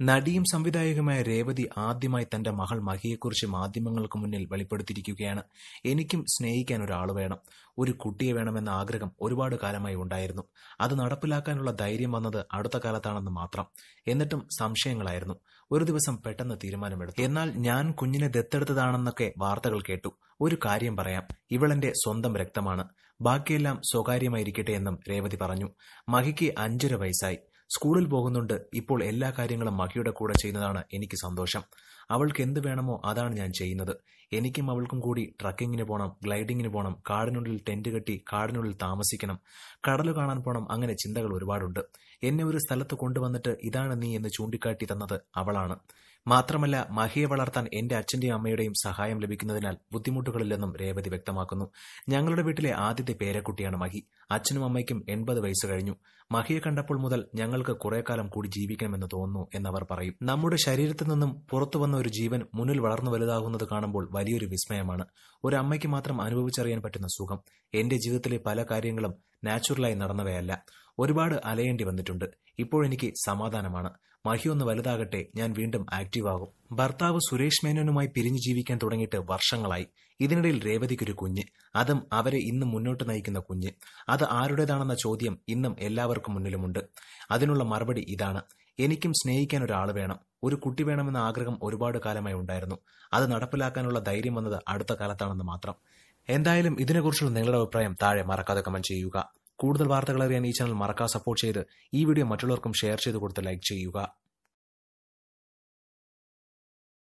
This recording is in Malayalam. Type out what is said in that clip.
നടിയും സംവിധായകമായ രേവതി ആദ്യമായി തന്റെ മകൾ മഹിയെക്കുറിച്ച് മാധ്യമങ്ങൾക്ക് മുന്നിൽ വെളിപ്പെടുത്തിയിരിക്കുകയാണ്. എനിക്കും സ്നേഹിക്കാൻ ഒരാൾ വേണം. ഒരു കുട്ടിയെ വേണമെന്ന ആഗ്രഹം ഒരുപാട് കാലമായി ഉണ്ടായിരുന്നു. അത് നടപ്പിലാക്കാനുള്ള ധൈര്യം വന്നത് അടുത്ത കാലത്താണെന്ന് മാത്രം. എന്നിട്ടും സംശയങ്ങളായിരുന്നു. ഒരു ദിവസം പെട്ടെന്ന് തീരുമാനമെടുത്തു. എന്നാൽ ഞാൻ കുഞ്ഞിനെ ദത്തെടുത്തതാണെന്നൊക്കെ വാർത്തകൾ കേട്ടു. ഒരു കാര്യം പറയാം. ഇവളെന്റെ സ്വന്തം രക്തമാണ്. ബാക്കിയെല്ലാം സ്വകാര്യമായിരിക്കട്ടെ എന്നും രേവതി പറഞ്ഞു. മഹിക്ക് അഞ്ചര വയസ്സായി. സ്കൂളിൽ പോകുന്നുണ്ട്. ഇപ്പോൾ എല്ലാ കാര്യങ്ങളും മഹിയുടെ കൂടെ ചെയ്യുന്നതാണ് എനിക്ക് സന്തോഷം. അവൾക്ക് എന്ത് വേണമോ അതാണ് ഞാൻ ചെയ്യുന്നത്. എനിക്കും അവൾക്കും കൂടി ട്രക്കിങ്ങിന് പോകണം ഗ്ലൈഡിങ്ങിന് പോകണം കാടിനുള്ളിൽ ടെന്റ് കെട്ടി കാടിനുള്ളിൽ താമസിക്കണം കടൽ കാണാൻ പോകണം അങ്ങനെ ചിന്തകൾ ഒരുപാടുണ്ട്. എന്നെ ഒരു സ്ഥലത്ത് കൊണ്ടുവന്നിട്ട് ഇതാണ് നീ എന്ന് ചൂണ്ടിക്കാട്ടി തന്നത് അവളാണ്. മാത്രമല്ല മഹിയെ വളർത്താൻ എന്റെ അച്ഛന്റെയും അമ്മയുടെയും സഹായം ലഭിക്കുന്നതിനാൽ ബുദ്ധിമുട്ടുകളില്ലെന്നും രേവതി വ്യക്തമാക്കുന്നു. ഞങ്ങളുടെ വീട്ടിലെ ആദ്യത്തെ പേരക്കുട്ടിയാണ് മഹി. അച്ഛനും അമ്മയ്ക്കും എൺപത് വയസ്സ് കഴിഞ്ഞു. മഹിയെ കണ്ടപ്പോൾ മുതൽ ഞങ്ങൾക്ക് കുറെ കാലം കൂടി ജീവിക്കണമെന്ന് തോന്നുന്നു എന്നവർ പറയും. നമ്മുടെ ശരീരത്തിൽ നിന്നും പുറത്തു വന്ന ഒരു ജീവൻ മുന്നിൽ വളർന്നു വലുതാകുന്നത് കാണുമ്പോൾ വലിയൊരു വിസ്മയമാണ്. ഒരു അമ്മയ്ക്ക് മാത്രം അനുഭവിച്ചറിയാൻ പറ്റുന്ന സുഖം. എന്റെ ജീവിതത്തിലെ പല കാര്യങ്ങളും നാച്ചുറലായി നടന്നവയല്ല. ഒരുപാട് അലയേണ്ടി വന്നിട്ടുണ്ട്. ഇപ്പോഴെനിക്ക് സമാധാനമാണ്. മഹി ഒന്ന് വലുതാകട്ടെ ഞാൻ വീണ്ടും ആക്റ്റീവ് ആകും. ഭർത്താവ് സുരേഷ് മേനോനുമായി പിരിഞ്ഞു ജീവിക്കാൻ തുടങ്ങിയിട്ട് വർഷങ്ങളായി. ഇതിനിടയിൽ രേവതിക്കൊരു കുഞ്ഞ്. അതും അവരെ ഇന്നും മുന്നോട്ട് നയിക്കുന്ന കുഞ്ഞ്. അത് ആരുടേതാണെന്ന ചോദ്യം ഇന്നും എല്ലാവർക്കും മുന്നിലുമുണ്ട്. അതിനുള്ള മറുപടി ഇതാണ്. എനിക്കും സ്നേഹിക്കാൻ ഒരാൾ വേണം. ഒരു കുട്ടി വേണമെന്ന ആഗ്രഹം ഒരുപാട് കാലമായി ഉണ്ടായിരുന്നു. അത് നടപ്പിലാക്കാനുള്ള ധൈര്യം വന്നത് അടുത്ത കാലത്താണെന്ന് മാത്രം. എന്തായാലും ഇതിനെക്കുറിച്ചുള്ള നിങ്ങളുടെ അഭിപ്രായം താഴെ മറക്കാതെ കമന്റ് ചെയ്യുക. കൂടുതൽ വാർത്തകൾ അറിയാൻ ഈ ചാനൽ മറക്കാതെ സപ്പോർട്ട് ചെയ്ത് ഈ വീഡിയോ മറ്റുള്ളവർക്കും ഷെയർ ചെയ്ത് കൊടുത്ത് ലൈക്ക് ചെയ്യുക.